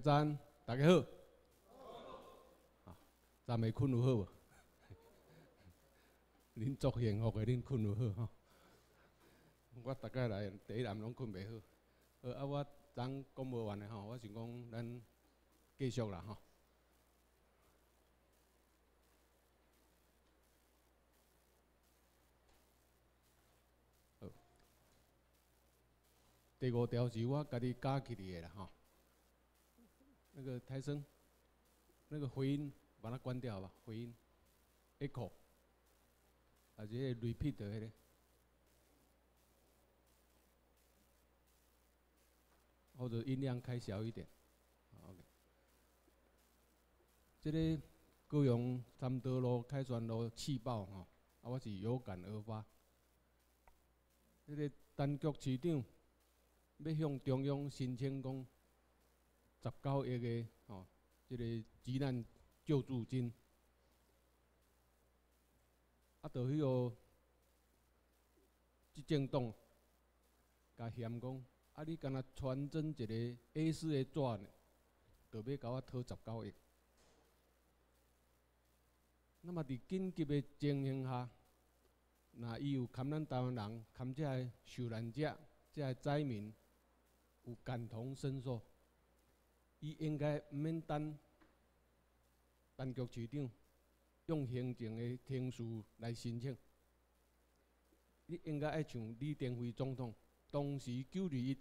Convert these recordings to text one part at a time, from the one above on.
赞，大家好。啊，昨暝困有好无？恁足幸福的，恁困有好吼。我大概来第一暗拢困袂好。好啊，我昨讲无完的吼，我想讲咱继续啦吼。好，第五条是我家己加起来的啦吼。那个台声，那个回音把它关掉吧，回音，echo，啊，这些 repeat 的迄个，或者音量开小一点，OK。这个高雄三德路开船路气爆吼，啊，我是有感而发。这个单局市长要向中央申请讲。十九亿个吼，即个急难救助金，啊，着迄个执政党甲嫌讲，啊，你敢若传真一个 A 四的纸呢，着要甲我讨十九亿。那么伫紧急的情形下，那伊有堪咱台湾人，堪这个受难者、这个灾民有感同身受。伊应该毋免等当局市长用行政的程序来申请，你应该爱像李登辉总统当时九二一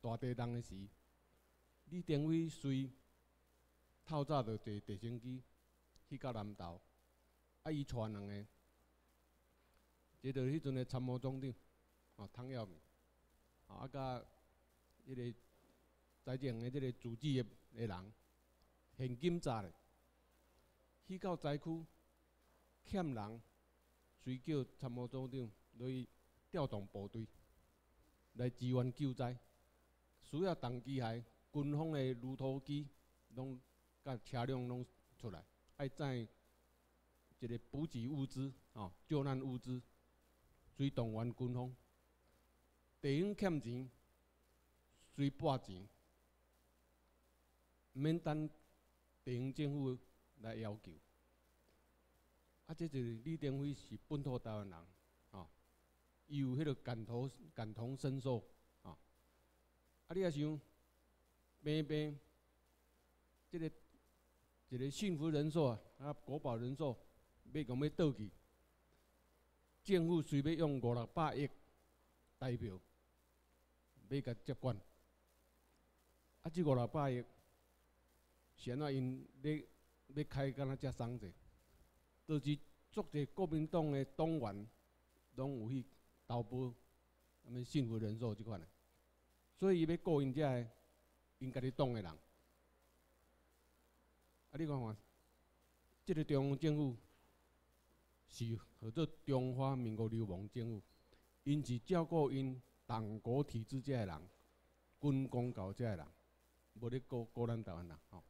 大地震的时，李登辉随透早就坐直升机去到南投，啊，伊带两个，即着迄阵的参谋总长，哦，汤耀明，啊，甲迄个。财政的这个主治的的人，现金查的，去到灾区欠人，随叫参谋总长来调动部队来支援救灾，需要动机械、军方的如土机，拢甲车辆拢出来，爱载一个补给物资、吼救难物资，随动员军方，地方欠钱，随拨钱。免等地方政府来要求，啊，这就是李登辉是本土台湾人，啊，伊有迄个感同感同身受，啊，啊，你也想，平平，这个一个幸福人寿啊，啊，国宝人寿要讲要倒去，政府随便用五六百亿代表，要甲接管，啊，这五六百亿。现在因要要开敢若遮桑者，都是足者国民党的党员拢有去投保，什么幸福人寿即款的，所以伊要顾因遮个因家己党的人。啊，你看看，即个中央政府是号做中华民国流氓政府，因是照顾因党国体制遮个人，军公教遮个人，无咧顾顾咱台湾人吼。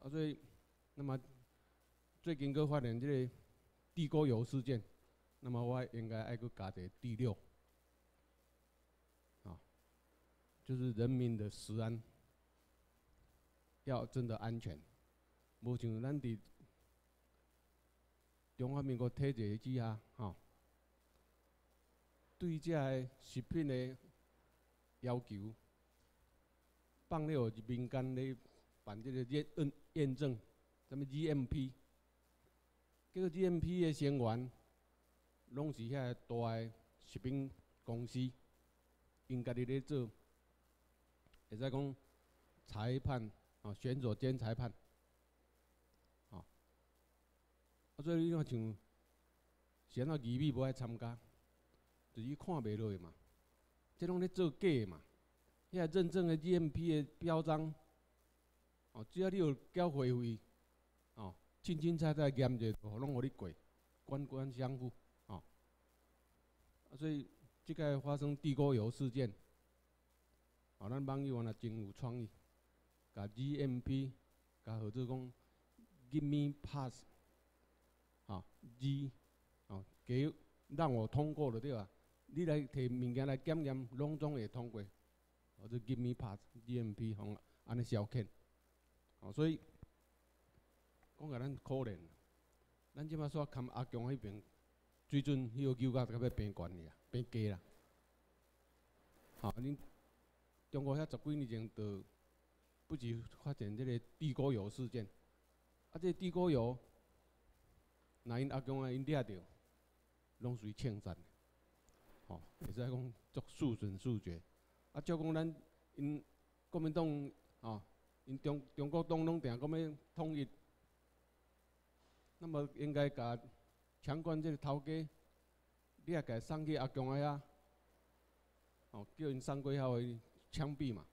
啊，所以，那么最近个发现这个地沟油事件，那么我应该爱个加在第六，啊，就是人民的食安要真的安全，无像咱伫中华民国体制之下，吼，对这个食品的要求，放了民间咧。办这个验验验证，什么 GMP，这个 GMP 的成员，拢是遐大个食品公司，因家己咧做，会使讲裁判啊，选手兼裁判，哦。啊，所以你看像，选到二米无爱参加，就是看袂落去嘛，这拢咧做假嘛，遐认证的 GMP 的标章。哦，只要你有交会费，哦，清清菜菜验者，拢互你过，官官相护，哦，啊，所以即个发生地沟油事件，哦，咱网友啊真有创意，甲 GMP，甲合作讲，Give me pass，哦，G，哦，给让我通过了对吧？你来摕物件来检验，拢总会通过，或者 Give me pass，GMP 好啊。安尼消遣，哦，所以讲甲咱可怜，咱即摆煞看阿强迄边水准，迄个油价甲要变悬去啊，变低啦。好，恁中国遐十几年前就不止发生即个地沟油事件，啊，这地沟油，若因阿强啊因掠着，拢属于欠赞，吼，会使讲足速准速决。啊，照讲咱因国民党吼，因中中国党拢定讲要统一，那么应该甲抢管这个头家，你也甲送去阿强遐，吼，叫因送过后去枪毙嘛。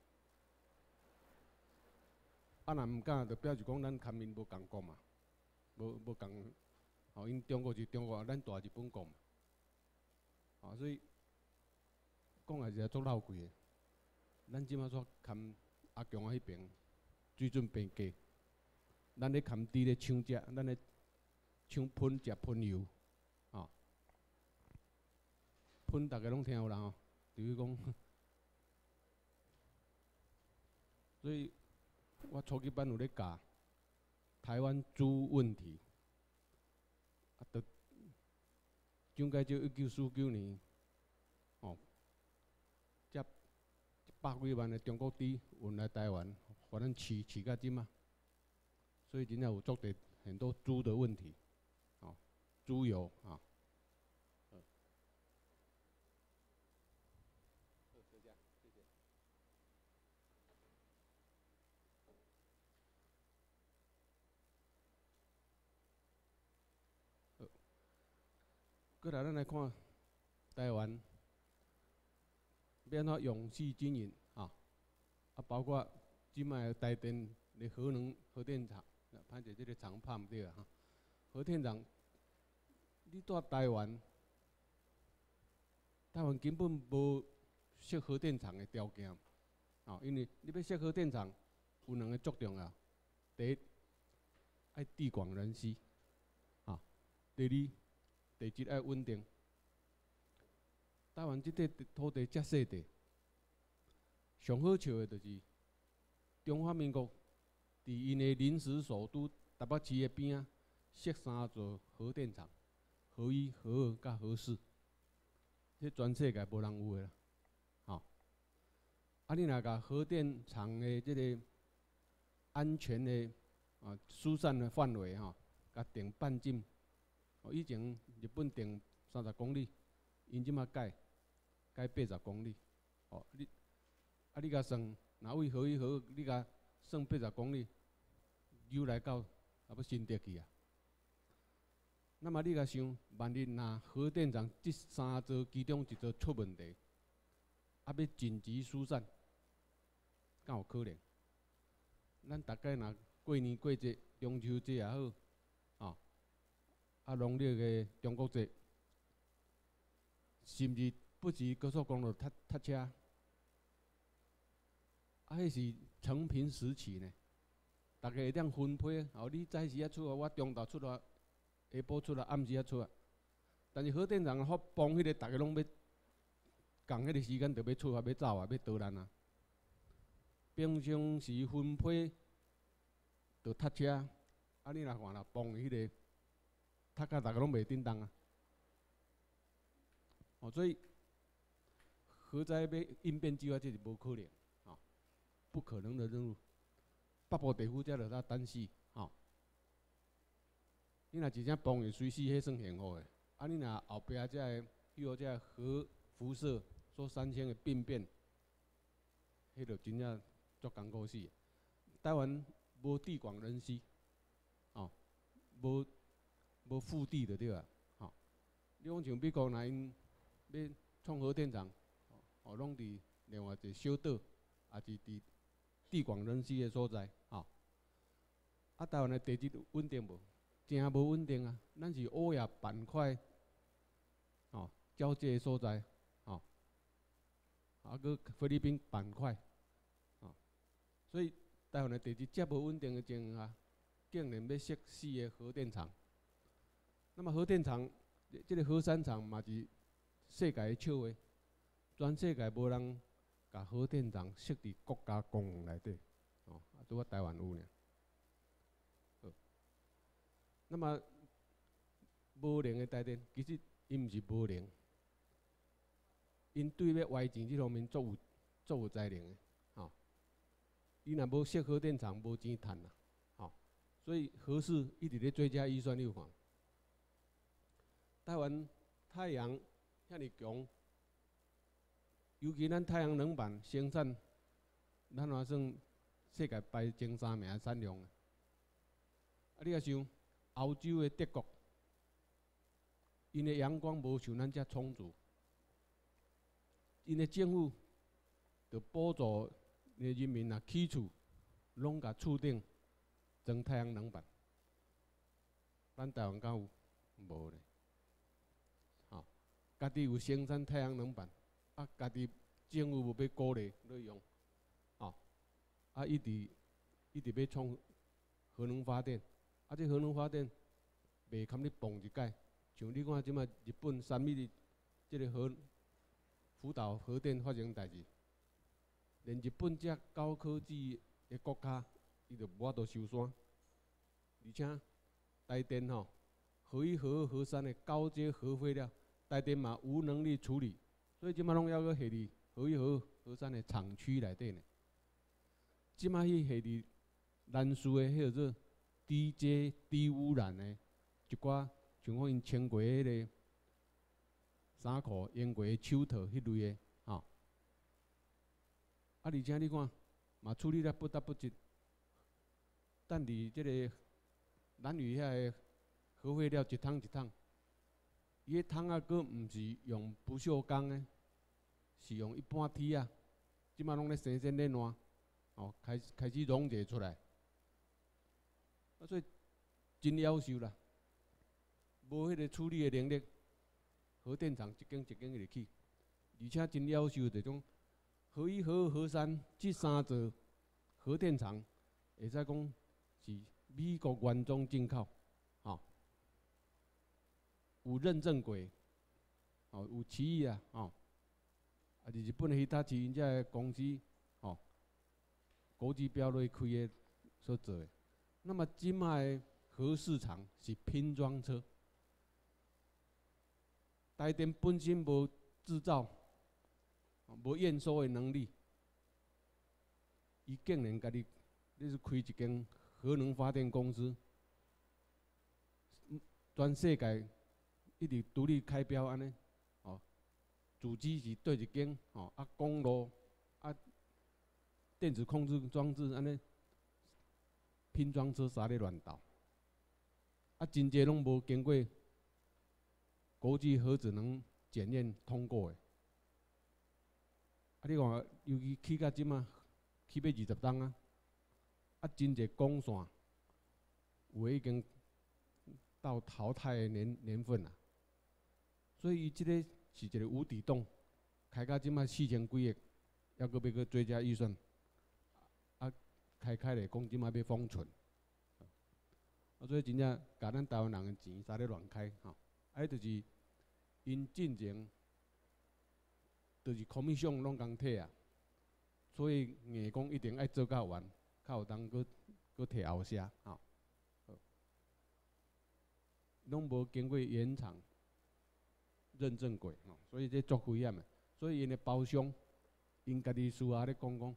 啊，若毋敢，就表示讲咱人民无共国嘛，无无共，吼，因中国是中国，咱大日本国嘛，哦，所以讲也是足闹鬼的。咱即马煞看阿强啊迄边水准变低，咱咧看伫咧抢食，咱咧抢喷食喷油，吼，喷逐个拢听有人哦，就是讲，所以我初级班有咧教台湾猪问题，啊，得蒋介石一九四九年。百几万的中国猪运来台湾，互咱饲饲甲即嘛，所以真正有做的很多猪的问题，哦，猪油啊。过来，咱来看台湾。变怎勇气经营啊，啊，包括即卖台电的核能核电厂，歹者即个厂拍毋对啊，哈，核电厂，你住台湾，台湾根本无设核电厂的条件，哦，因为你要设核电厂，有两个作用啊，第一，爱地广人稀，啊，第二，地质爱稳定。台湾即块土地遮细地，上好笑的就是中华民国伫因的临时首都台北市的边啊，设三座核电厂，核一、核二、甲核四，这全世界无人有的啦，吼。啊，你若甲核电厂的即个安全的啊疏散的范围吼，甲定半径，哦，以前日本定三十公里，因即马改。改八十公里，哦，你啊，你甲算，哪位何一何，你甲算八十公里，又来到啊，要新德去啊。那么你甲想，万一若核电厂这三座其中一座出问题，啊，要紧急疏散，敢有可能？咱大概若过年过节、中秋节也好，啊，啊，农历个中国节，甚至。不止高速公路塞塞车，啊，迄是成平时期呢。大家会当分配，哦，你早时啊出来，我中昼出来，下晡出来，暗时啊出来。但是核电厂发放迄个，大家拢要共迄个时间，就要出发，要走啊，要逃难啊。平常时分配，就塞车，啊，你若看啦，放迄个，塞甲大家拢袂叮当啊。哦，所以。核灾要应变计划，这是无可能，不可能的任务。北部地区才着他担心，吼。你若真正崩去随时，迄算幸福的。啊，你若后壁遮个，比如遮核辐射所产生的病变，迄着真正足艰苦死。台湾无地广人稀，哦，无无腹地的对啊，吼。你讲像美国那因要创核电厂。哦，拢伫另外一个小岛，也是伫地广人稀的所在，吼。啊，台湾的地质稳定无？真无稳定啊！咱是欧亚板块，哦，交界的所在，哦，啊个菲律宾板块，哦，所以台湾的地质遮无稳定的情况下，竟然要设四个核电厂。那么核电厂，这个核三厂嘛是世界的笑话。全世界无人甲核电厂设伫国家公园内底，哦，啊拄啊台湾有呢。好，那么无能的台电，其实伊毋是无能，因对要歪钱即方面做有做有才能的，吼。伊若无设核电厂，无钱趁啦，吼。所以核四一直咧追加预算有看。台湾太阳遐尼强，尤其咱太阳能板生产，咱还算世界排前三名产量。啊，你啊想，欧洲的德国，因的阳光无像咱遮充足，因的政府着补助的人民啊起厝，拢甲厝顶装太阳能板，咱台湾敢有？无咧。家己有生产太阳能板，啊，家己政府无要鼓励来用，哦，啊，一直一直要创核能发电，啊，这核能发电袂堪你蹦一届，像你看即马日本三米的这个核福岛核电发生代志，连日本遮高科技的国家，伊都无法度收山，而且台电吼，核一、核二、核三的高阶核废料。台电嘛无能力处理，所以即马拢要搁下伫核一、核核三的厂区内底呢。即马去下伫南苏的迄个做低阶低污染的一寡，像讲因穿过迄个衫裤、用过手套迄类的，吼。啊，而且你看，嘛处理了不得不及，但伫即个南屿遐个核废料一桶一桶。伊个桶啊，佫毋是用不锈钢的，是用一般铁啊。即摆拢咧生鲜咧烂，哦，开开始溶解出来。啊，所以真夭寿啦，无迄个处理的能力，核电厂一间一间入去，而且真夭寿这种核一、核二、核三这三座核电厂，会使讲是美国原装进口。有认证过，哦，有企业啊，哦，啊，日本其他企因遮公司，哦，国际标类开的所做的。那么，即卖核市场是拼装车，台电本身无制造、无验收的能力，伊竟然家己，你是开一间核能发电公司，全世界。一直独立开标安尼，主机是对一间，哦，啊，公路啊，电子控制装置安尼，拼装车啥咧乱斗，啊，真济拢无经过国际核子能检验通过的，啊，你看，尤其起到即嘛，起码二十吨啊，啊，真济光线，有诶已经到淘汰诶年年份啦。所以，伊即个是一个无底洞，开到即卖四千几亿，还阁要阁追加预算，啊，开开咧讲即卖要封存，啊，所以真正甲咱台湾人的钱啥咧乱开，吼，啊，就是因进前，就是空米上拢共退啊，所以硬讲一定爱做到完，较有当阁阁摕后些，吼，拢无经过原厂。认证过，所以这足危险的。所以因的包商，因家己私下咧讲讲，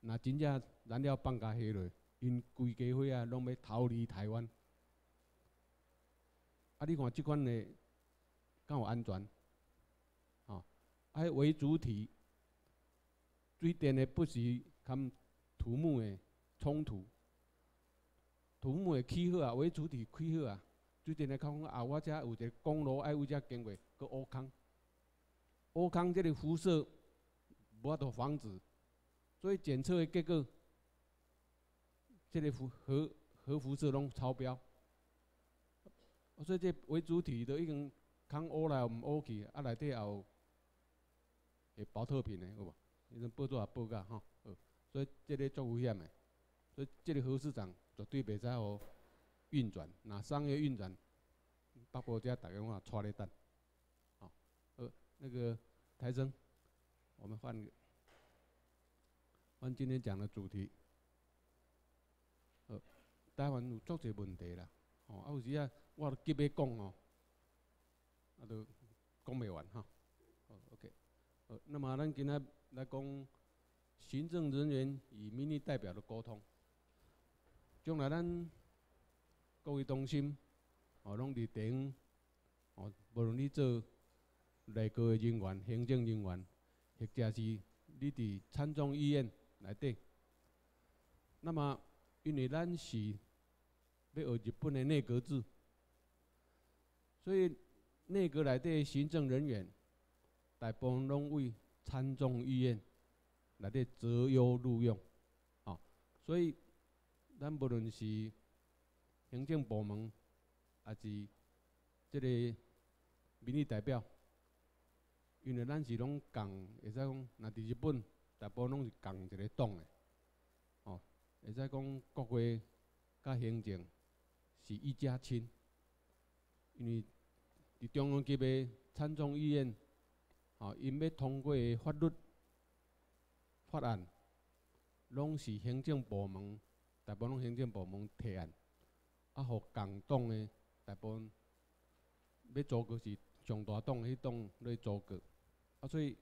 若真正燃料放假下落，因规家伙啊，拢要逃离台湾。啊，你看即款的，敢有安全？吼，啊，为主体，水电的不是含土木的冲突，土木的起火啊，为主体起火啊。最近咧讲啊，我遮有一个公路爱有遮经过，个乌坑，乌坑这个辐射无法度防止，所以检测的结果，这个辐核核辐射拢超标。所以这为主体都已经坑乌来毋乌去，啊内底也有会包特品的，有无？伊阵报纸也报个吼，所以这个足危险的，所以这个核市场绝对袂使互。运转，那商业运转，北部家打电话抓你等，好，呃，那个台生，我们换个，换今天讲的主题，呃台湾有足侪问题啦，哦，啊有时啊，我都急要讲哦，啊都讲袂完哈。好，OK，好，那么咱今仔来讲行政人员与民意代表的沟通，将来咱各位同心，哦，拢伫顶，哦，无论你做内阁的人员、行政人员，或者是你伫参众议院内底，那么因为咱是要学日本的内阁制，所以内阁内底行政人员大部分拢为参众议院内底择优录用，哦，所以咱无论是行政部门，也是这个民意代表，因为咱是拢共，会使讲，若伫日本，大部分拢是共一个党诶，哦，会使讲国会甲行政。是一家亲，因为伫中央级的参众议院，吼，因要通过的法律法案，拢是行政部门，大部分行政部门提案，啊，互共党的大部分要组阁是上大党迄党来组阁，啊，所以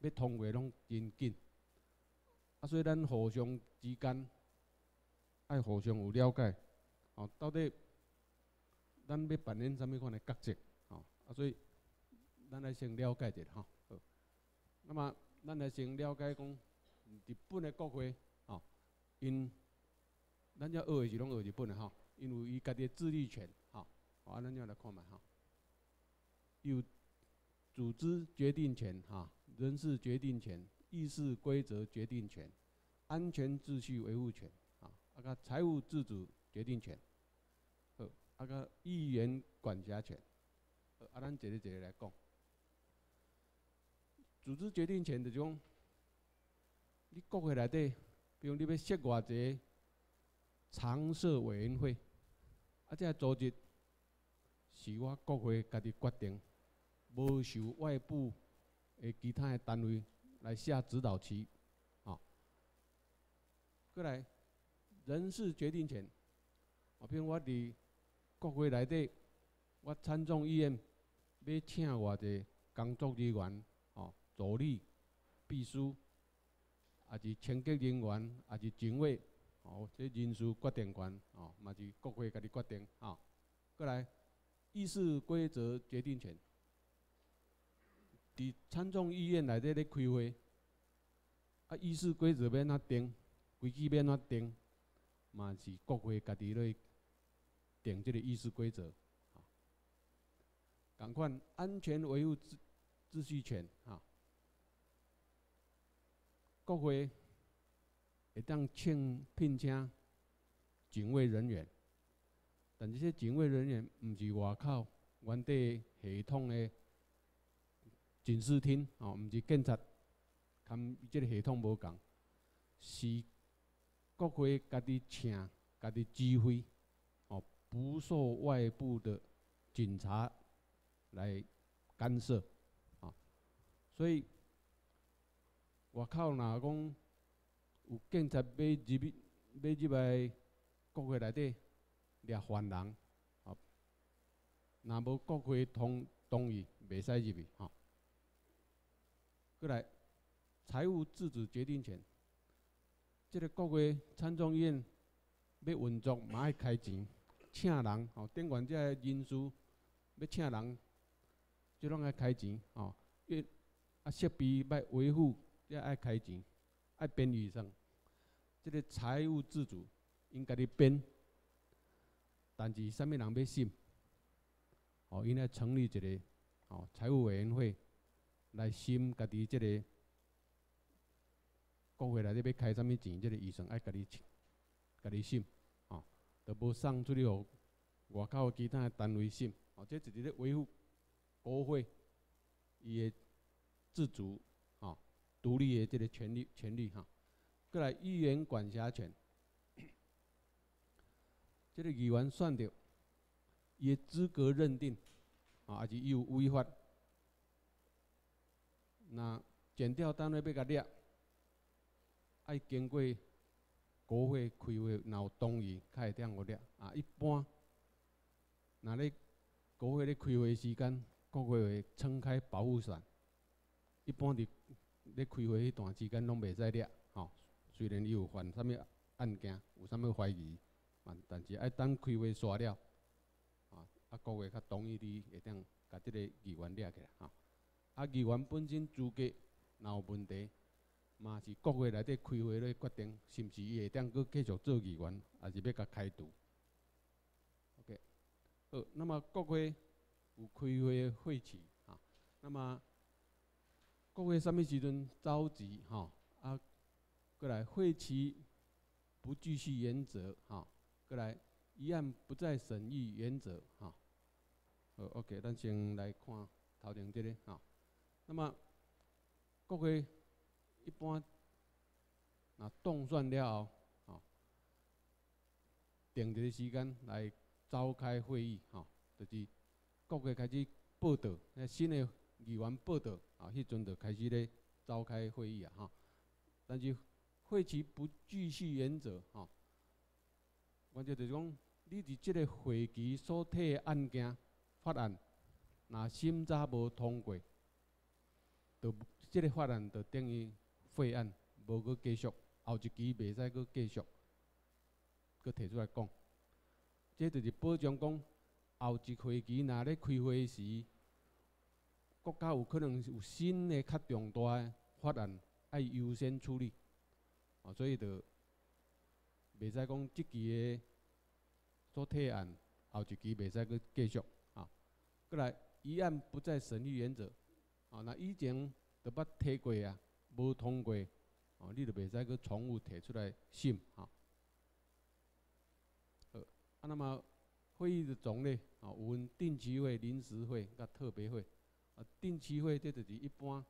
要通过拢真紧，啊，所以咱互相之间爱互相有了解。哦，到底咱要扮演啥物款的角色？哦，啊，所以咱来先了解一下，吼。好，那么咱来先了解讲日本的国会，哦，因咱要学的是拢学日本的，吼，因为伊家己的自律权，吼，啊，咱要来看嘛，吼，有组织决定权，哈，人事决定权、议事规则决定权、安全秩序维护权，啊，啊个财务自主决定权。啊个议员管辖权，呃啊，咱一个一个来讲。组织决定权就讲，你国会内底，比如你要设偌一个常设委员会，啊，这组织是我国会家己决定，无受外部的其他的单位来下指导棋，啊。过来人事决定权，啊，比如我伫国会内底，我参众议院要请偌济工作人员，哦，助理、秘书，啊是清洁人员，啊是警卫，哦，这人事决定权，哦，嘛是国会家己决定，哦。过来，议事规则决定权，伫参众议院内底咧开会，啊，议事规则要哪定，规矩要哪定，嘛是国会家己咧。定这个议事规则，啊，赶快安全维护秩秩序权，啊，国会会当请聘请警卫人员，但这些警卫人员毋是外口原地系统的警视厅，哦，毋是警察，跟这个系统无共，是国会家己请、家己指挥哦。不受外部的警察来干涉，啊，所以外口，哪讲有警察要入去，要入来国会内底掠犯人，啊，若无国会同同意，袂使入去，哈。过来，财务自主决定权，这个国会参众院要运作，嘛爱开钱。请人吼，顶管这人事要请人，就拢爱开钱吼。因啊设备要维护，也爱开钱，爱编预算。这个财务自主应该哩编，但是啥物人要审？哦，应该成立一个哦财务委员会来审家己这个国会内底要开啥物钱，这个预算爱家己家己审。都无送出去互外口其他单位审，哦，这是伫咧维护国会伊的自主、哦，独立的这个权利、权利哈。过来议员管辖权，这个议员选着，伊资格认定，啊，还是有违法，那检调单位要甲掠，爱经过国会开会，若有动议，才会当互掠。啊，一般，若咧国会咧开会时间，国会会撑开保护伞。一般伫咧开会迄段时间拢袂使掠，虽然伊有犯啥物案件，有啥物怀疑，啊但是爱等开会煞了，啊，啊，国会较同意你会当甲即个议员掠起来，吼。啊，议员本身资格若有问题，嘛是国会内底开会咧决定，是毋是伊会当搁继续做议员，还是要甲开除？OK，好，那么国会有开会会期，啊，那么国会啥物时阵召集，哈，啊，过来会期不继续原则，哈，过来一案不再审议原则，哈，呃，OK，咱先来看头前这个，哈。那么，国会一般那动算了后，定一个时间来召开会议，哈，就是国会开始报道，那新的议员报道，啊，迄阵就开始咧召开会议啊，哈。但是会期不继续原则，吼，关键就是讲，你伫即个会期所提的案件法案，若审查无通过。就即个法案就等于废案，无搁继续，后一期袂使搁继续，搁提出来讲。这就是保障讲，后一会期若咧开会时，国家有可能有新的较重大的法案爱优先处理，啊，所以就袂使讲即期的所提案，后一期袂使搁继续，啊，过来议案不再审议原则。哦，那以前都捌提过啊，无通过，哦，你就袂使去重复提出来审，哈。好，啊，那么会议的种类，哦，有分定期会、临时会、甲特别会。啊，定期会这就是一般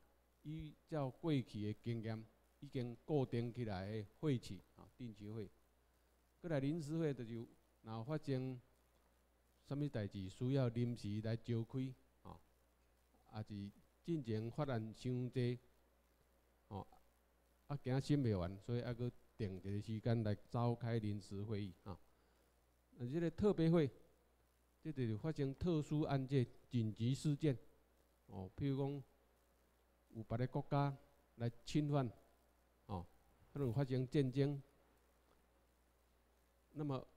依照过去的经验，已经固定起来的会期，啊，定期会。过来临时会就是若发生什么代志需要临时来召开，啊，啊是。进前发展伤济，哦，啊，惊审未完，所以还佫定一个时间来召开临时会议啊。啊，即个特别会，即就是发生特殊案件、紧急事件，哦，譬如讲有别个国家来侵犯，哦，可能发生战争，那么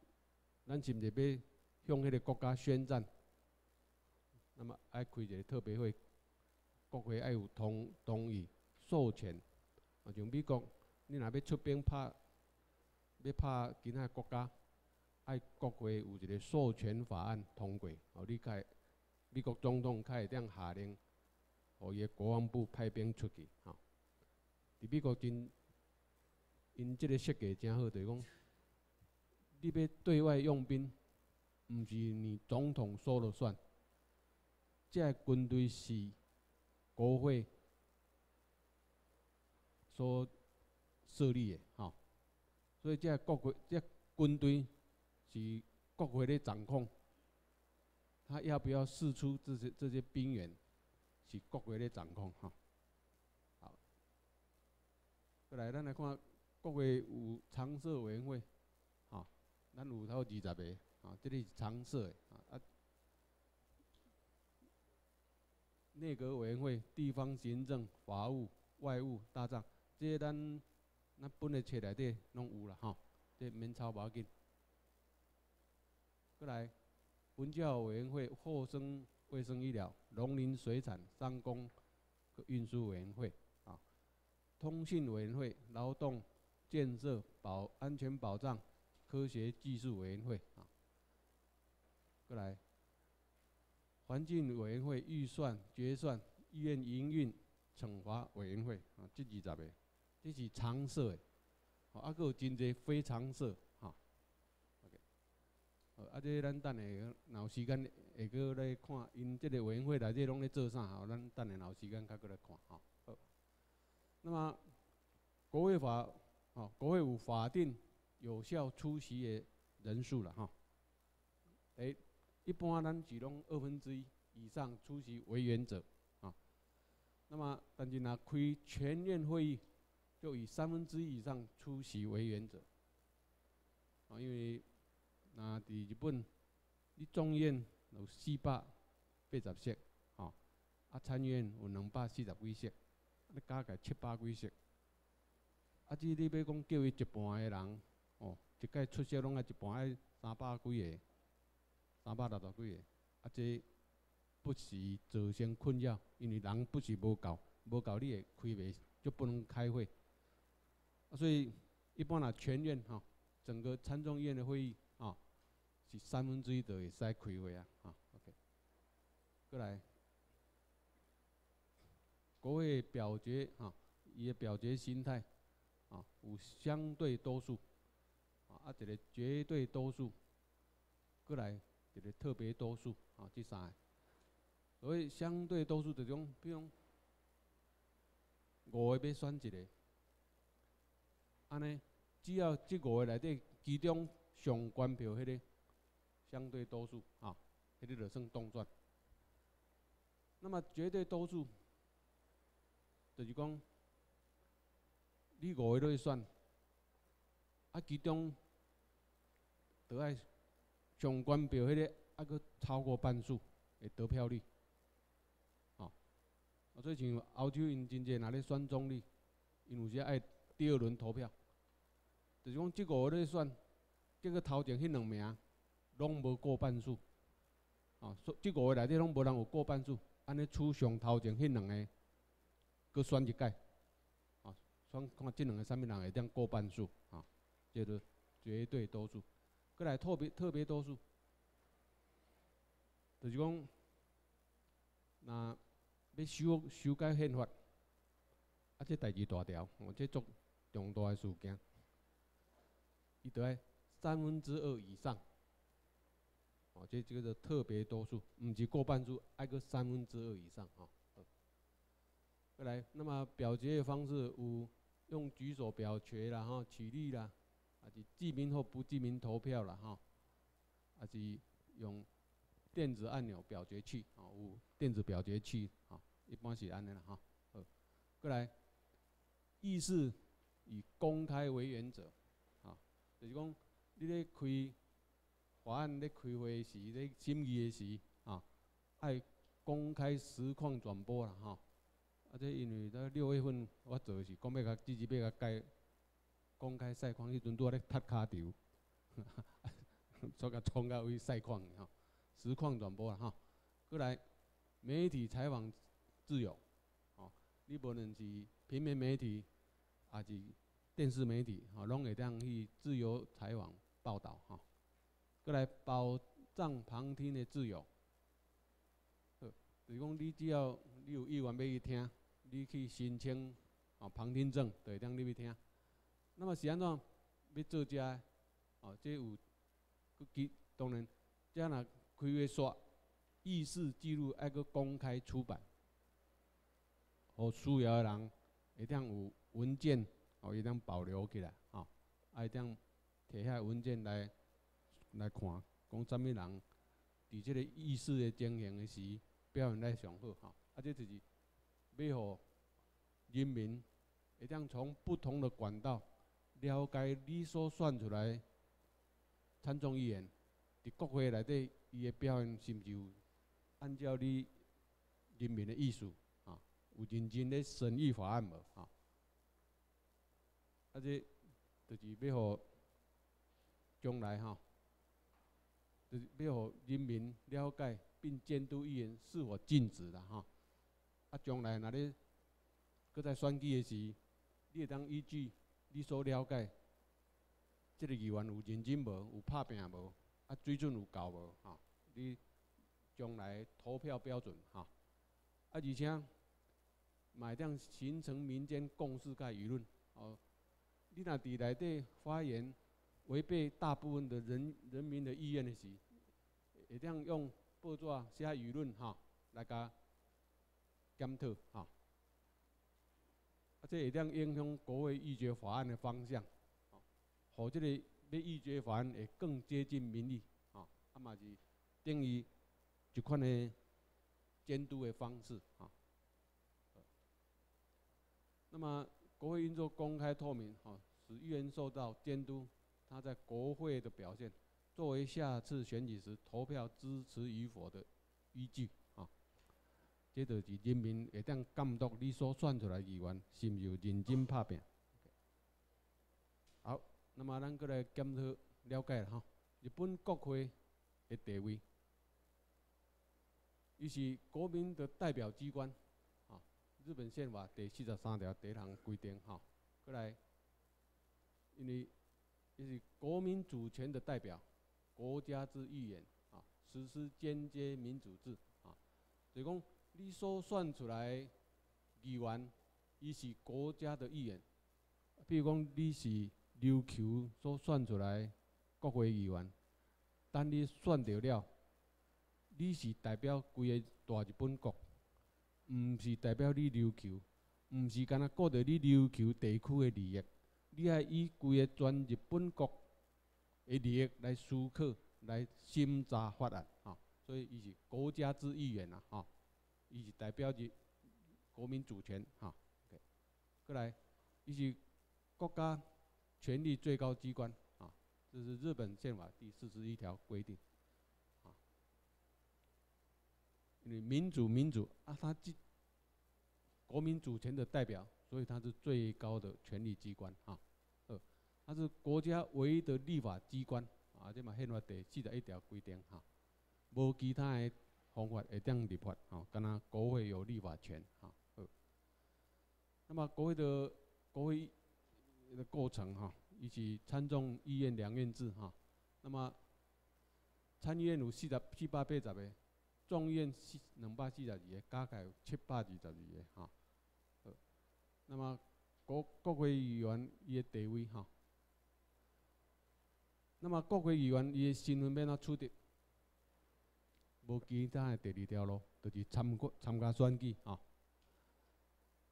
咱是毋是要向迄个国家宣战？那么爱开一个特别会。国会爱有同同意授权，啊，像美国，你若要出兵拍，要拍其他国家，爱国会有一个授权法案通过，哦，你开美国总统开会当下令，互伊国防部派兵出去，吼。伫美国真，因即个设计真好，就是讲，你要对外用兵，毋是你总统说了算，这军队是。国会所设立的，吼，所以这国会这军队是国会咧掌控，他要不要释出这些这些兵员，是国会咧掌控，哈。好，过来咱来看国会有常设委员会，哈，咱有头二十个，啊，这里是常设的，啊。内阁委员会、地方行政、法务、外务、大账，这些咱咱本来册内底拢有啦吼，这免抄无要紧。过来，文教委员会、卫生卫生医疗、农林水产、商工、运输委员会啊，通信委员会、劳动、建设、保安全保障、科学技术委员会。啊，过来。环境委员会预算决算、医院营运惩罚委员会。啊，这二十个，这是常设的，好，啊，有真济非常设，哈，OK，好，啊，这咱等下若有时间下个来看，因这个委员会内底拢咧做啥，好，咱等下若有时间再过来看，哈，好。那么国卫法，哦，国会有法定有效出席的人数了，哈，诶。一般咱只拢二分之一以上出席为原则，啊，那么但是呢开全院会议，就以三分之一以上出席为原则，啊因为那伫日本，你众院有四百八十席，吼，啊参院有两百四十几席，你加起来七百几席。啊，即你要讲叫伊一半个人，哦，一届出席拢爱一半爱三百几个，三百六十几个，啊，这不时造成困扰，因为人不是无够，无够你会开袂，就不能开会。啊，所以一般啊，全院吼，整个参众院的会议啊，是三分之一都会使开会啊，啊，OK。过来，国会表决哈，伊的表决心态啊，有相对多数，啊，一个绝对多数，过来一个特别多数，啊，这三个。所以相对多数这种，比如五个要选一个。安尼，只要即五个内底其中上关票迄个相对多数啊，迄个就算当选。那么绝对多数，就是讲，你五个都去选，啊，其中得爱上关票迄个，啊，佫超过半数的得票率，哦。啊，所以像欧洲因真济若咧选总理，因有时爱第二轮投票。就是讲，即五个咧选，结果头前迄两名拢无过半数，哦，即五个内底拢无人有过半数，安尼处上头前迄两个，搁选一届，啊，选看即两个啥物人会当过半数，啊，叫做绝对多数。过来特别特别多数，就是讲，那要修修改宪法，啊，这代志大条，哦，这足重大诶事件。伊得爱三分之二以上，哦，这这个是特别多数，毋是过半数，爱个三分之二以上，哈。过来，那么表决的方式有用举手表决啦，哈，起立啦，还是记名或不记名投票啦，哈，还是用电子按钮表决器，啊，有电子表决器，啊，一般是安尼啦，哈。过来，议事以公开为原则啊。就是讲，你咧开法案咧开会时，咧审议的时，啊，爱公开实况转播啦，吼。啊，这因为在六月份我做的是讲要甲支持要甲改公开赛况，迄阵拄啊咧踢卡球，所以甲创到为赛况吼，实况转播啦，吼。过来，媒体采访自由，吼，你无论是平面媒体，还是电视媒体吼，拢会当去自由采访报道吼，过来保障旁听的自由。就是讲，你只要你有意愿要去听，你去申请哦旁听证，对会当你去听。那么是安怎要做遮？哦，这有，记当然，遮若开会说议事记录爱个公开出版，互需要的人会当有文件。哦，一定保留起来，哦，啊，一定摕遐文件来来看，讲啥物人伫即个议事的进行的时表现来上好，吼，啊，这就是要互人民会当从不同的管道了解你所选出来参众议员伫国会内底伊的表现是毋是有按照你人民的意思，啊，有认真咧审议法案无，啊。啊，这就是要互将来吼，就是要互人民了解并监督议员是否尽职啦吼。啊将来若咧搁在选举的时，你会当依据你所了解，即个议员有认真无，有拍拼无，啊水准有够无吼，你将来投票标准吼。啊，而且买当形成民间共识甲舆论哦。你若伫内底发言违背大部分的人人民的意愿的时，会当用报纸写舆论哈来甲检讨哈，啊，这会当影响国会议决法案的方向，和这个要议决法案会更接近民意，啊，啊嘛是等于一款的监督的方式啊，那么。国会运作公开透明，哈，使议员受到监督，他在国会的表现，作为下次选举时投票支持与否的依据。这就是人民会当监督你所选出来议员是毋是有认真拍拼。好，那么咱过来检讨了解哈，日本国会的地位，伊是国民的代表机关，啊，日本宪法第四十三条第一项规定哈，过来，因为伊是国民主权的代表，国家之议员，啊，实施间接民主制，啊，所以讲你所选出来议员，伊是国家的议员，比如讲你是。琉球所选出来国会议员，等你选到了，你是代表规个大日本国，毋是代表你琉球，毋是干那顾着你琉球地区的利益，你爱以规个全日本国的利益来思考、来审查法案，吼，所以伊是国家之议员啊，吼，伊是代表日国民主权，吼，过来，伊是国家。权力最高机关啊，这是日本宪法第四十一条规定啊。因为民主民主啊，它既国民主权的代表，所以它是最高的权力机关啊。它是国家唯一的立法机关啊，这嘛宪法第四十一条规定哈，无其他的方法会当立法啊，干那国会有立法权啊。二，那么国会的国会。个过程哈，以及参众议院两院制哈，那么参议院有四十七百八十个，众议院四两百四十二个，加起来有七百二十二个哈。那么国国会议员伊个地位哈，那么国会议员伊个身份要哪处的？无其他的第二条路，就是参过参加选举啊。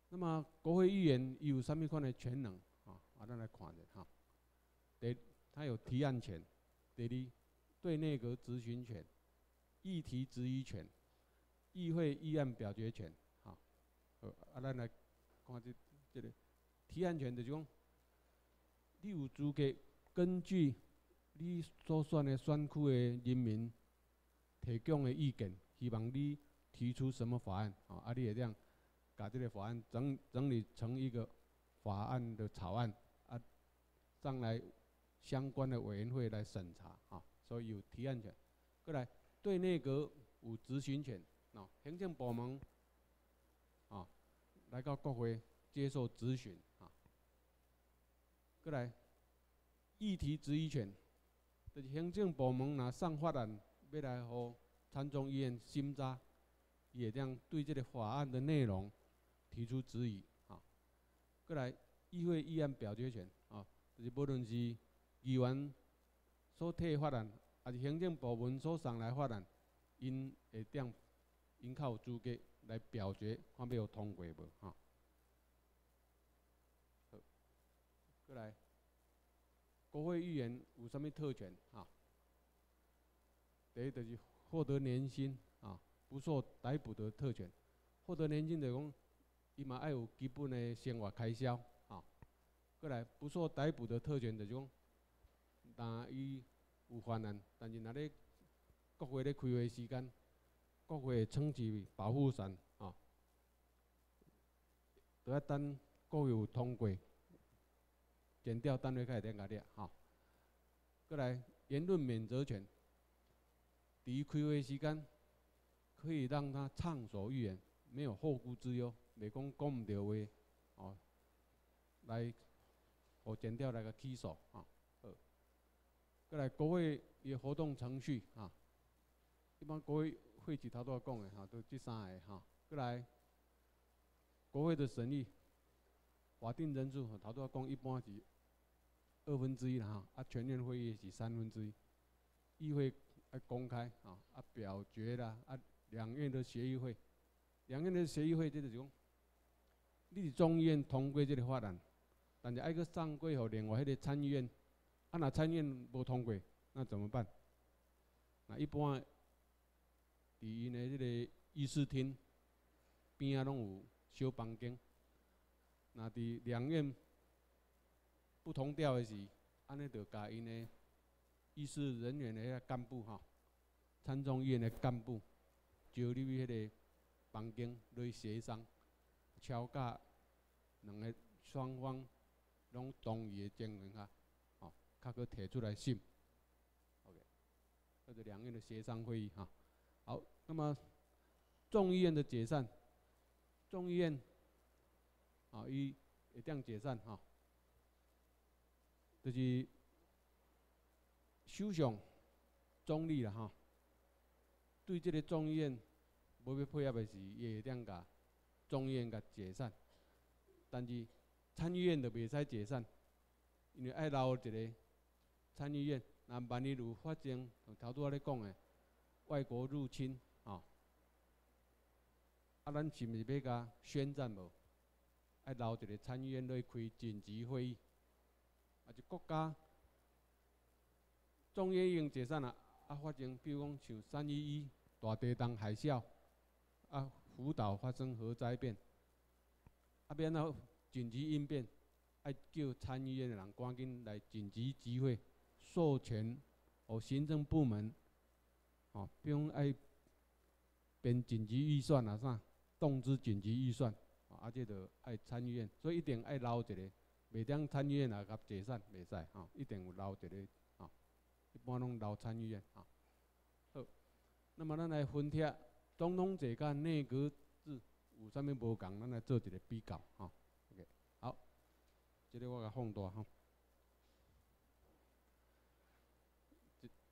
那么国会议员伊有啥物款的权能？啊，啊咱来看一下哈。第，他有提案权；第二，对内阁质询权、议题质疑权、议会议案表决权。哈，呃，啊，咱来看这这个提案权，就是讲，你有资格根据你所选的选区的人民提供的意见，希望你提出什么法案，啊，啊，你会这样把这个法案整整理成一个法案的草案。啊上来相关的委员会来审查啊，所以有提案权。过来对内阁有执行权啊，行政部门啊来到国会接受咨询啊。过来议题质疑权，就是行政部门拿上法案要来和参众议院审查，也这样对这个法案的内容提出质疑啊。过来议会议案表决权啊。就是无论是议员所提法案，还是行政部门所送来法案，因会当因靠资格来表决，看要通过无啊。好，过来，国会议员有啥物特权啊？第一就是获得年薪啊，不受逮捕的特权。获得年金就讲，伊嘛爱有基本的生活开销啊。过来不受逮捕的特权，就是讲，但伊有犯案，但是若咧国会咧开会时间，国会称之为保护伞啊，都要等国会有通过，减掉单位开始点个咧，哈。过来言论免责权，伫开会时间可以让他畅所欲言，没有后顾之忧，袂讲讲毋着话，哦，来。我剪掉那个起诉啊，呃，过来国会伊活动程序啊，一般国会会期头都要讲的哈，都这三个哈，过来国会的审议，法定人数头都要讲，一般是二分之一啦哈，啊全院会议是三分之一，议会要公开啊，啊表决啦，啊两院的协议会，两院的协议会就是讲，你是众院通过这个法案。但是爱去上过后，另外迄个参议院，啊，若参议院无通过，那怎么办？那一般，伫因的迄个议事厅边啊，拢有小房间。那伫两院不同调的是，安尼就甲因的议事人员的干部哈，参众议院的干部，招入迄个房间来协商，超甲两个双方拢同意的情形下，吼，较佫提出来审。OK，这是两院的协商会议哈。好，那么众议院的解散，众议院，啊，伊会这样解散哈，就是首相总理啦哈，对这个众议院无要配合的时，伊会这样甲众议院甲解散，但是参议院就袂使解散，因为爱留一个参议院，那万一如发生头拄仔咧讲的。外国入侵，吼，啊，咱是毋是要甲宣战无？爱留一个参议院来开紧急会议，啊，就国家众议院解散了，啊，发生比如讲像三一一大地震海啸，啊，福岛发生核灾变，啊，变到紧急应变，爱叫参议院的人赶紧来紧急集会，授权哦行政部门。哦，比如爱编紧急预算啊啥，动之紧急预算，啊，这着爱参议院，所以一定爱留一个，袂当参议院啊甲解散袂使，吼，一定有留一个，一般拢留参议院，吼。好，那么咱来分贴总统制甲内阁制有啥物无共，咱来做一个比较，吼。OK，好，这个我甲放大，吼。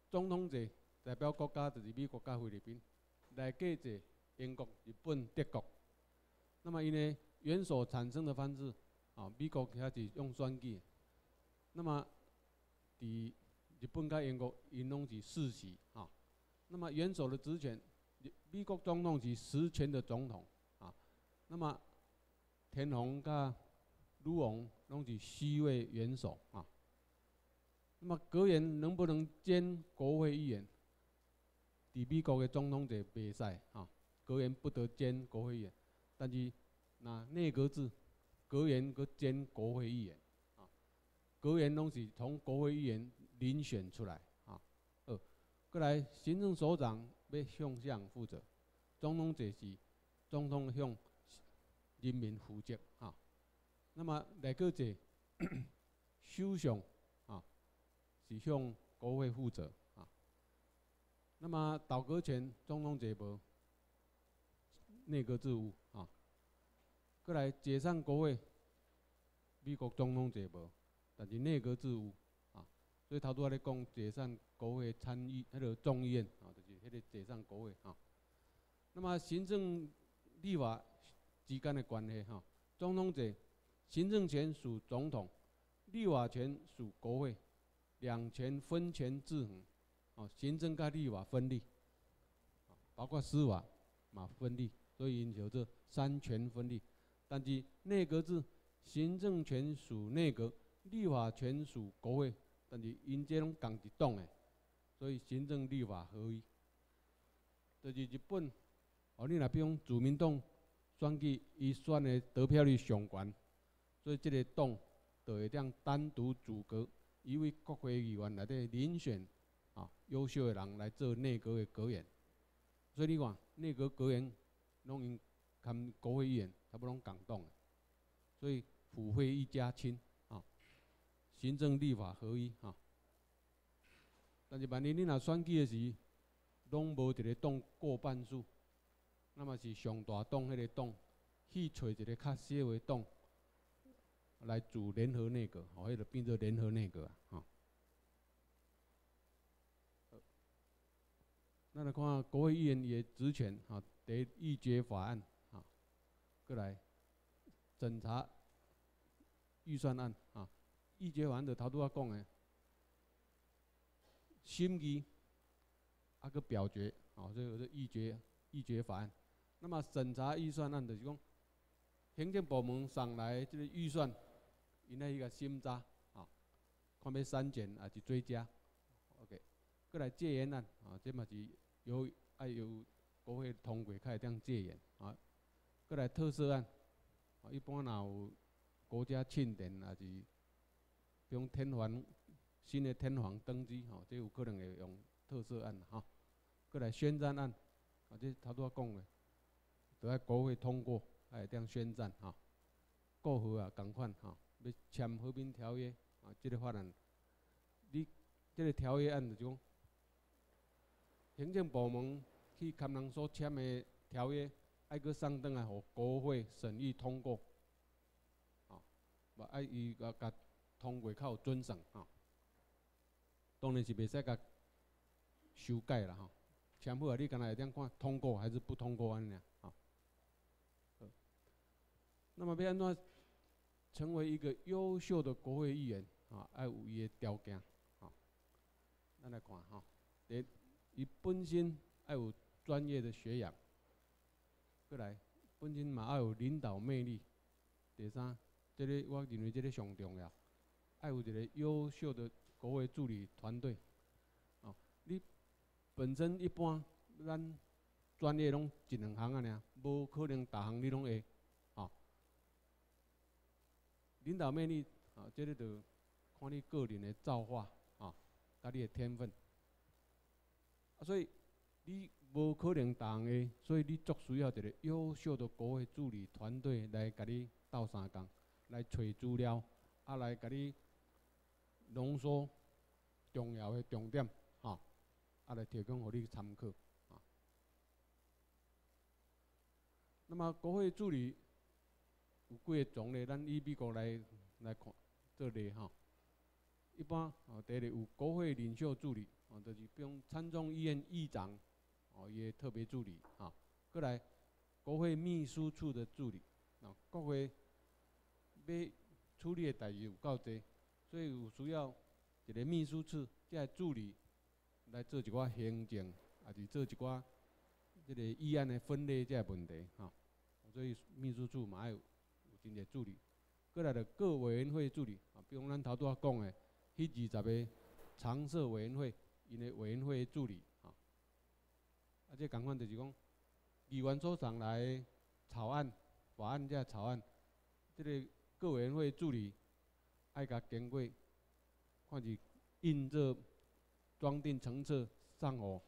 总统制。代表国家就是美国加菲律宾，来计者英国、日本、德国。那么因为元首产生的方式，啊，美国遐是用选举，那么伫日本甲英国因拢是世袭，啊，那么元首的职权，美国总统是实权的总统，啊，那么天皇甲女王拢是虚位元首，啊，那么阁员能不能兼国会议员？伫美国的总统就袂使哈，阁员不得兼国会议员，但是那内阁制，阁员阁兼国会议员，啊，阁员拢是从国会议员遴选出来，啊，二，过来行政首长要向上负责，总统就是总统向人民负责，哈，那么内阁者，首相啊是向国会负责。啊那么倒阁前，总统解无，内阁制务啊。过来解散国会，美国总统解无，但是内阁制务。所以头拄仔咧讲解散国会参议，迄个众议院啊，就是迄个解散国会啊。那么行政立法之间的关系哈，总统制行政权属总统，立法权属国会，两权分权制衡。哦，行政甲立法分立，包括司法嘛分立，所以因叫做三权分立。但是内阁制，行政权属内阁，立法权属国会，但是因这拢共一党诶，所以行政立法合一。就是日本，哦，你若比如自民党选举，伊选诶得票率上悬，所以这个党就会当单独组阁，一位国会议员内底遴选。啊，优秀诶人来做内阁诶阁员，所以你看内阁阁员拢因跟国会议员差不多拢共党诶，所以府会一家亲，行政立法合一啊。但是万一你若选举的时，拢无一个党过半数，那么是上大党迄个党去找一个较小的党来组联合内阁，哦，迄个变做联合内阁啊，哈。那来看国会议员也职权哈，得议决法案啊，过来审查预算案啊，议决完的头拄仔讲的，审议啊个表决啊，所以有个议决议决法案。那么审查预算案就是讲，行政部门上来这个预算，因那一个审查啊，看要删减还是追加，OK，过来戒严案啊，这嘛是。有爱由国会通过，开这样戒严啊。过来特色案，啊，一般若有国家庆典，还是比如天皇新的天皇登基吼，这有可能会用特色案吼，过来宣战案，啊，这头拄仔讲的，都要国会通过，哎，这样宣战吼，过河啊，共款吼，要签和平条约啊，这个法案，你这个条约案就讲，行政部门去勘人所签的条约，爱搁送转来互国会审议通过，啊，无爱伊甲甲通过较有准绳吼。当然是袂使甲修改啦吼，全部啊，你干那会点看通过还是不通过安尼啊？好那么要安怎成为一个优秀的国会议员啊？爱有伊的条件啊？咱来看吼，第，伊本身爱有专业的学养，过来本身嘛爱有领导魅力。第三，这个我认为这个上重要，爱有一个优秀的。国会助理团队，哦，你本身一般咱专业拢一两行啊，尔，无可能大行你拢会，哦，领导魅力，啊，这个就看你个人的造化，啊，甲你的天分，啊，所以你无可能大行的，所以你足需要一个优秀的国会助理团队来甲你斗相共，来找资料，啊，来甲你。浓缩重要的重点，哈，啊来提供互你参考，啊。那么国会助理有几个种类，咱以美国来来看这里哈。一般哦，第一有国会领袖助理，哦，就是比如参众议院议长，哦，也特别助理，哈。过来国会秘书处的助理，啊，国会要处理的代志有够多。所以有需要一个秘书处，即个助理来做一寡行政，也是做一寡即个议案的分类即个问题，吼。所以秘书处嘛要有真侪助理。过来着各委员会助理，啊，比如咱头拄仔讲的，迄二十个常设委员会，因的委员会助理，啊，啊，即共款就是讲，议员所上来草案、法案即个草案，即个各委员会助理。爱甲经过，看是印这装订成册上哦，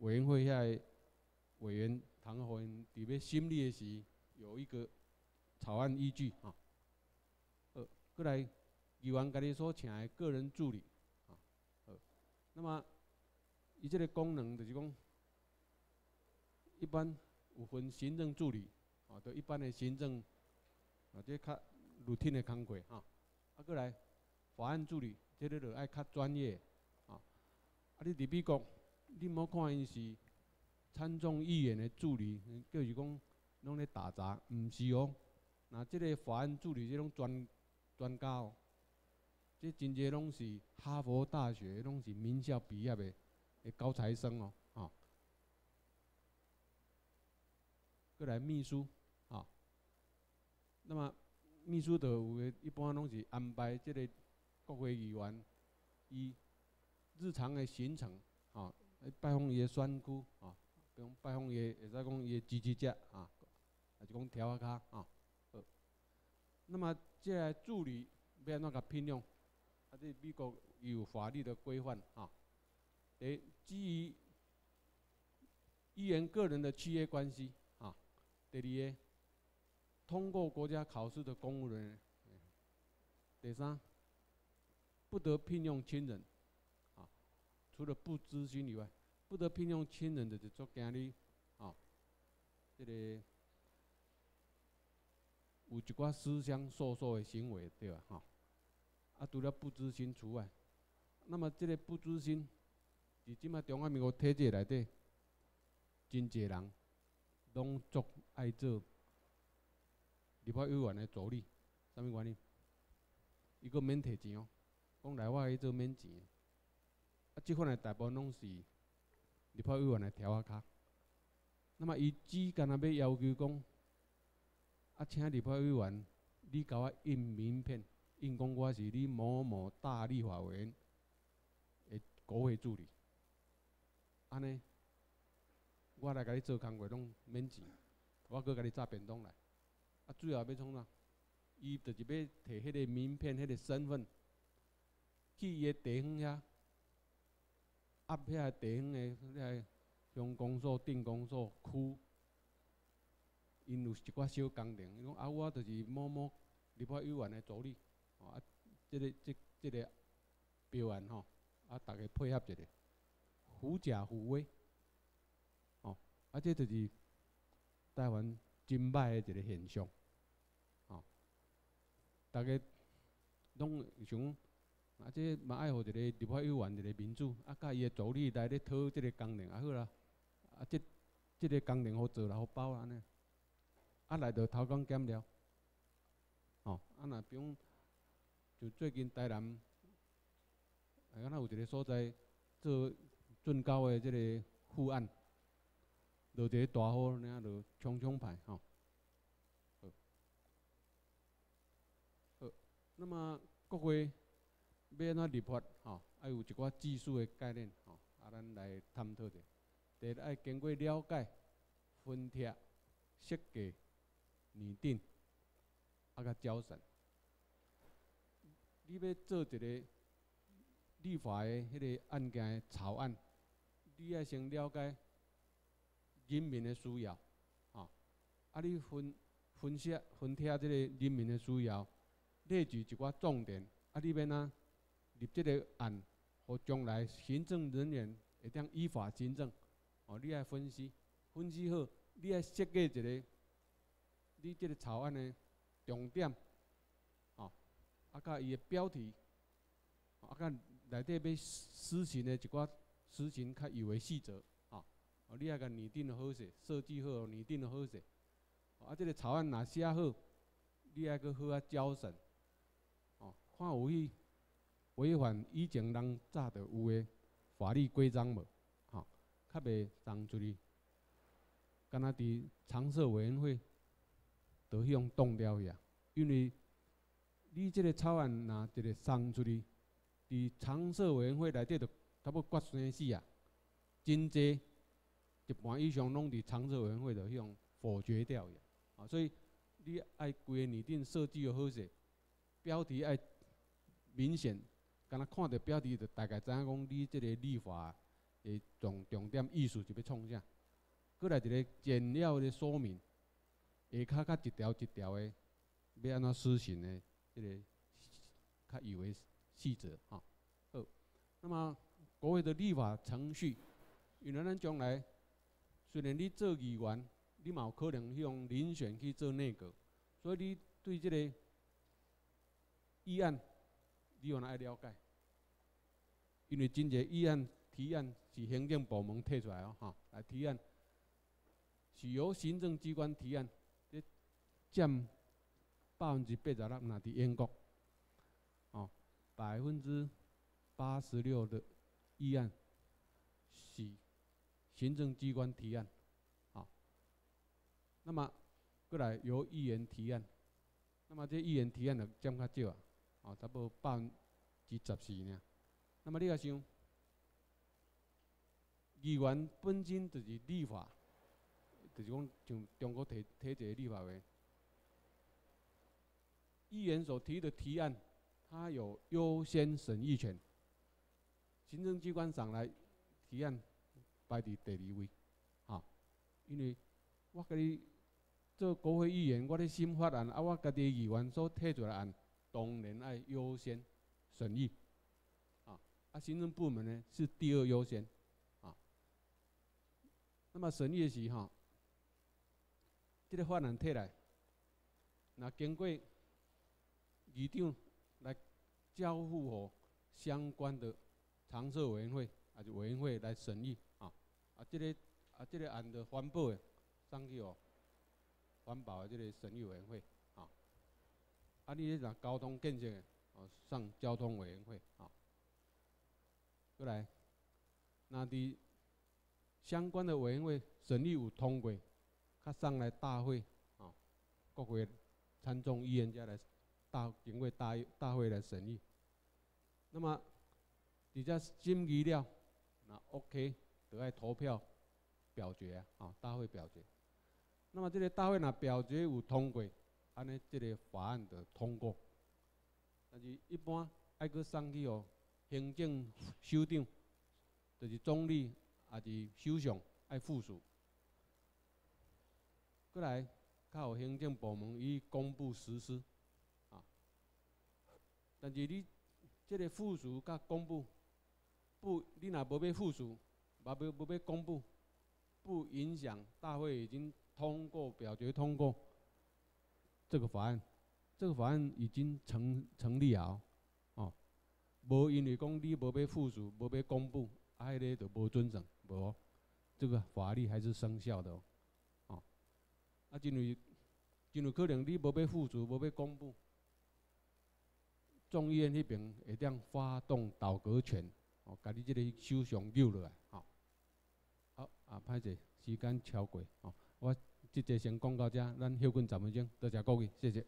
委员会遐委员唐和因伫要审理的时，有一个草案依据啊。呃，过来议员家己所请的个人助理啊。呃，那么伊这个功能就是讲，一般有分行政助理啊，都一般的行政啊，这较露天的工作啊。啊，过来，法案助理，这个就爱较专业，啊，啊，你伫美国，你莫看伊是参众议员的助理，就是讲拢咧打杂，毋是哦。那这个法案助理这种专专家哦，这真侪拢是哈佛大学，拢是名校毕业的的高材生哦，啊。过来秘书，啊，那么。秘书的有诶，一般拢是安排即个国会议员伊日常诶行程，吼，拜访伊诶选区，吼，比如拜访伊，会使讲伊的支持者，啊，还是讲调下卡，啊，呃，那么即个助理要安怎甲聘用？啊，这美国有法律的规范，啊，诶，基于议员个人的契约关系，啊，第二个。通过国家考试的公务人员，第三，不得聘用亲人，啊，除了不知心以外，不得聘用亲人的就做经理，啊，这个有一寡私相授受的行为，对吧？哈，啊，除了不知心除外。那么这个不知心，伫即卖中华民国体制内底，真济人拢足爱做。立法委员的助理，啥物原因？伊个免摕钱哦，讲来我去做免钱。啊，即款的大部分拢是立法委员的条啊卡。那么伊只干那要要求讲，啊，请立法委员，你甲我印名片，印讲我是你某某大立法委员的国会助理。安尼，我来甲你做工作拢免钱，我搁甲你炸便当来。啊，最后要创啥？伊就是要摕迄个名片、迄个身份，去伊个地方遐，压遐地方诶，迄个乡公所、镇公所、区，因有一寡小工程，伊讲啊，我就是某某立法委员诶助理，哦啊，即个即即个标案吼，啊，逐个配合一下，狐假虎威，哦，啊，这就是台湾真歹的一个现象，哦，大家拢想。啊，这嘛爱互一个立法委员一个民主，啊，甲伊个助理来咧讨即个工程，啊好啦，啊，即即个工程好做啦，好包安尼，啊来着偷工减料，吼，啊若比如就最近台南，啊，敢若有一个所在做准高的即个护案，落一个大雨，然后就冲冲排，吼，好，那么各位。要安怎立法吼，爱有一寡技术的概念吼，啊，咱来探讨者。第一，爱经过了解、分贴、设计、拟定，啊，甲交审。你要做一个立法的迄个案件的草案，你爱先了解人民的需要，吼，啊，你分分析、分贴即个人民的需要，列举一寡重点，啊，你要哪？立即个案，互将来行政人员会当依法行政。哦，你爱分析，分析好，你爱设计一个，你即个草案的重点，哦，啊，甲伊的标题，啊，甲内底要施行的一寡施行较有诶细则，哦，你爱甲拟定好势，设计好，拟定好势，啊，即个草案若写好，你爱搁好啊交审，哦，看有去。违反以前人早着有诶法律规章无？吼，较袂送出去。敢若伫常设委员会，都向冻掉去啊。因为你即个草案若一个送出去，伫常设委员会内底着差不多决生死啊。真济一般以上拢伫常设委员会的迄种否决掉去啊。所以你爱规个拟定设计要好势，标题爱明显。敢若看着标题，就大概知影讲你即个立法的重重点意思是要创啥。过来一个简要的说明，下骹较一条一条的要安怎施行的，即个较有诶细则吼。好，那么国会的立法程序，因为咱将来虽然你做议员，你嘛有可能用遴选去做内阁，所以你对即个议案。你有哪爱了解？因为真侪议案提案是行政部门提出来哦，哈，来提案是由行政机关提案，这占百分之八十六，那伫英国，哦，百分之八十六的议案是行政机关提案，好，那么过来由议员提案，那么这议员提案就占较少啊。哦，差不多百分之十四呢。那么你也想，议员本身就是立法，就是讲像中国提提一个立法的，议员所提的提案，他有优先审议权。行政机关上来提案排伫第二位，啊，因为我甲你做国会议员，我咧新法案，啊，我家己议员所提出来案。当然爱优先审议，啊，啊，行政部门呢是第二优先，啊，那么审议时哈，这个法案摕来，那经过议长来交付给相关的常设委员会啊，就委员会来审议，啊，啊，这个啊，这个按的环保的送去哦，环保的这个审议委员会。啊，啊你咧讲交通建设，哦，上交通委员会，啊，过来，那伫相关的委员会审议有通过，较上来大会，啊，各会参众议员家来大经过大大会来审议，那么伫遮审议了，那 OK，得爱投票表决啊，大会表决，那么这个大会若表决有通过。安尼，即个法案的通过。但是，一般爱搁送去哦行政首长，就是总理，也是首相爱附属。过来，较有行政部门伊公布实施，啊。但是你即个附属甲公布，不，你若无要附属，无要无要公布，不影响大会已经通过表决通过这个法案，这个法案已经成成立啊，哦，无因为讲你无要附属，无要公布，啊，迄个就无准绳，无，这个法律还是生效的。哦啊，因为，真有可能你无要附属，无要公布，众议院迄边会当发动倒阁权，哦，甲你即个首相揪落来，吼。好，啊，歹势，时间超过，哦，我直接先讲到遮，咱休困十分钟，多谢各位，谢谢。